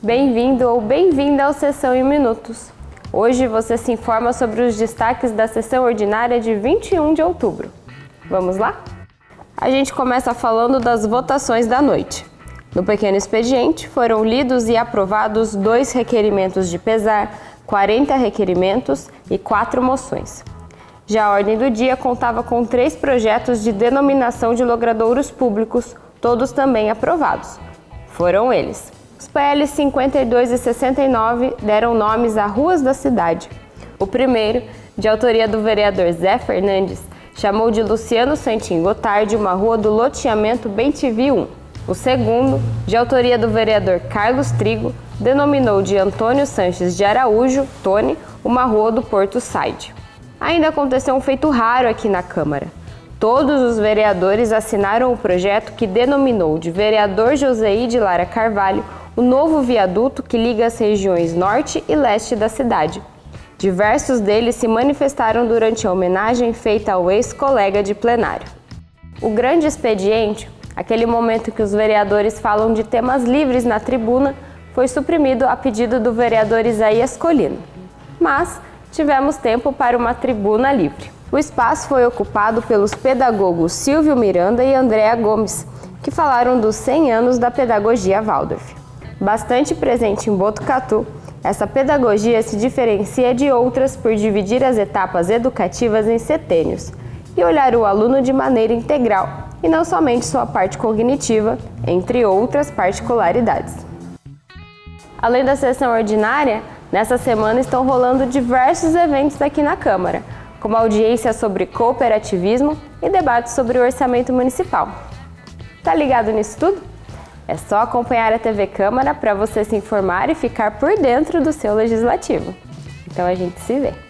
Bem-vindo ou bem-vinda ao Sessão em Minutos. Hoje você se informa sobre os destaques da sessão ordinária de 21 de outubro. Vamos lá? A gente começa falando das votações da noite. No pequeno expediente, foram lidos e aprovados dois requerimentos de pesar, 40 requerimentos e quatro moções. Já a ordem do dia contava com três projetos de denominação de logradouros públicos, todos também aprovados. Foram eles. Os PLs 52 e 69 deram nomes a ruas da cidade. O primeiro, de autoria do vereador Zé Fernandes, chamou de Luciano Santin Gotardi uma rua do loteamento Bem TV 1. O segundo, de autoria do vereador Carlos Trigo, denominou de Antônio Sanches de Araújo, Tony, uma rua do Porto Side. Ainda aconteceu um feito raro aqui na Câmara. Todos os vereadores assinaram o projeto que denominou de vereador Joseí de Lara Carvalho o novo viaduto que liga as regiões norte e leste da cidade. Diversos deles se manifestaram durante a homenagem feita ao ex-colega de plenário. O grande expediente Aquele momento que os vereadores falam de temas livres na tribuna foi suprimido a pedido do vereador Isaías Colino. Mas tivemos tempo para uma tribuna livre. O espaço foi ocupado pelos pedagogos Silvio Miranda e Andréa Gomes, que falaram dos 100 anos da pedagogia Waldorf. Bastante presente em Botucatu, essa pedagogia se diferencia de outras por dividir as etapas educativas em setênios e olhar o aluno de maneira integral, e não somente sua parte cognitiva, entre outras particularidades. Além da sessão ordinária, nessa semana estão rolando diversos eventos aqui na Câmara, como audiência sobre cooperativismo e debates sobre o orçamento municipal. Tá ligado nisso tudo? É só acompanhar a TV Câmara para você se informar e ficar por dentro do seu legislativo. Então a gente se vê.